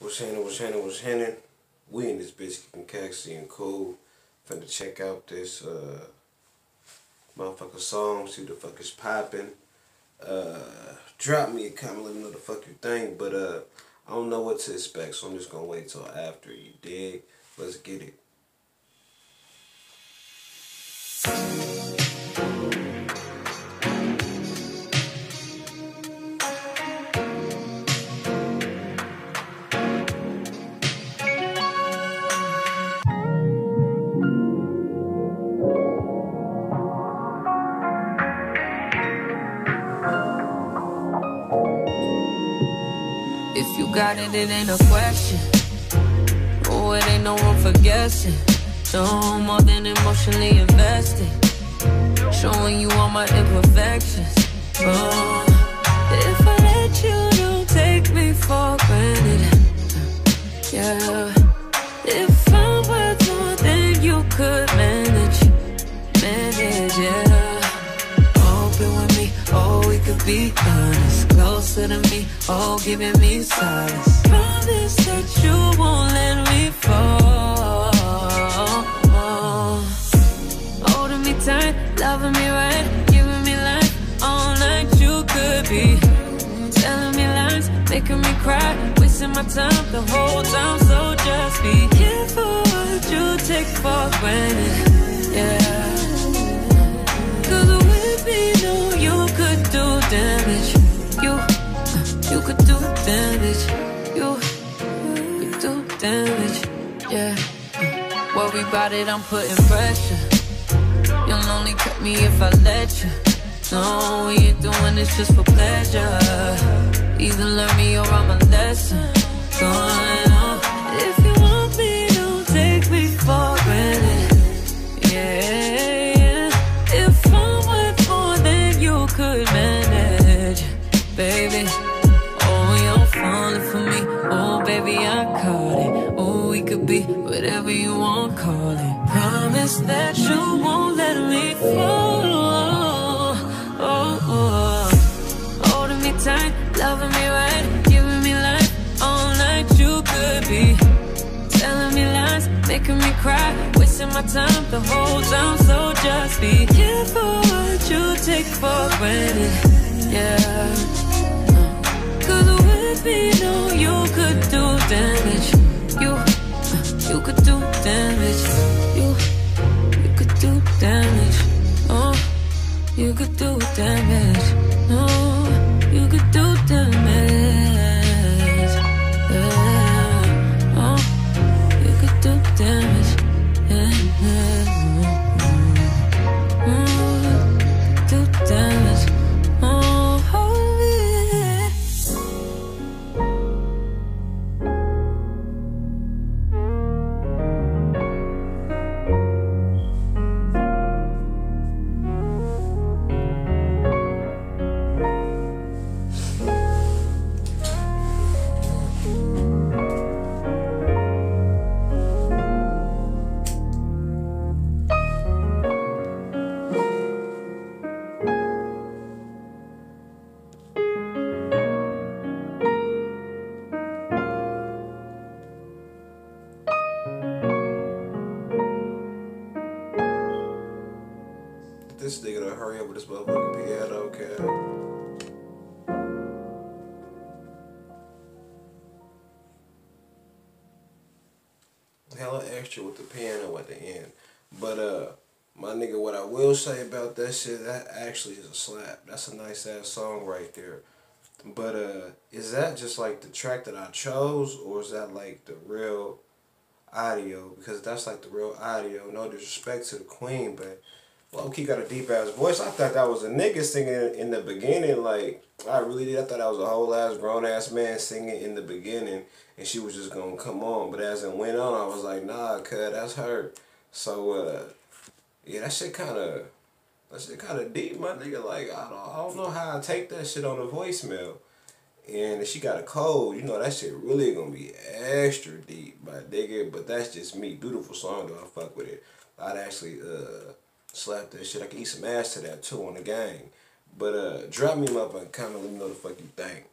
What's happening, what's happening, what's happening? We in this bitch keeping Caxi and cool. Finna check out this uh motherfucker song, see what the fuck is popping. Uh drop me a comment, let me know the fuck you think, but uh I don't know what to expect, so I'm just gonna wait till after you dig. Let's get it. Got it, it ain't a question. Oh, it ain't no room for guessing. No more than emotionally invested. Showing you all my imperfections. Oh, if I let you, don't take me for granted. Yeah. If I'm worth more than you could manage, manage, yeah. Open with me, oh, we could be honest. Closer to me, oh, giving me solace. Promise that you won't let me fall. Oh, Holding me tight, loving me right, giving me life all night. You could be telling me lies, making me cry, wasting my time the whole time. So just be careful what you take for granted. Damage. You, you do damage. Yeah. Uh, Worry about it, I'm putting pressure. You'll only cut me if I let you. No, we ain't doing this just for pleasure. Either learn me or I'm a lesson. Going on. If you want me, don't take me for granted. Yeah, yeah. If I'm worth more than you could manage, baby. You want, call it. Promise that you won't let me fall. Oh, oh, oh. Holding me tight, loving me right, giving me life all night. You could be telling me lies, making me cry, wasting my time the whole time. So just be careful what you take for granted. Yeah. With me, no, you could do damage. You, you could could do Nigga to hurry up with this motherfucking piano, okay? Hella extra with the piano at the end. But uh my nigga, what I will say about that shit, that actually is a slap. That's a nice ass song right there. But uh is that just like the track that I chose or is that like the real audio? Because that's like the real audio. No disrespect to the queen, but Low key got a deep ass voice. I thought that was a nigga singing in the beginning. Like I really did. I thought that was a whole ass grown ass man singing in the beginning, and she was just gonna come on. But as it went on, I was like, nah, cuz that's her. So uh, yeah, that shit kind of that shit kind of deep, my nigga. Like I don't, I don't know how I take that shit on the voicemail. And if she got a cold, you know that shit really gonna be extra deep, my nigga. But that's just me. Beautiful song though. I fuck with it. I'd actually uh slap that shit. I can eat some ass to that too on the gang. But uh drop me motherfucking comment, let me know the fuck you think.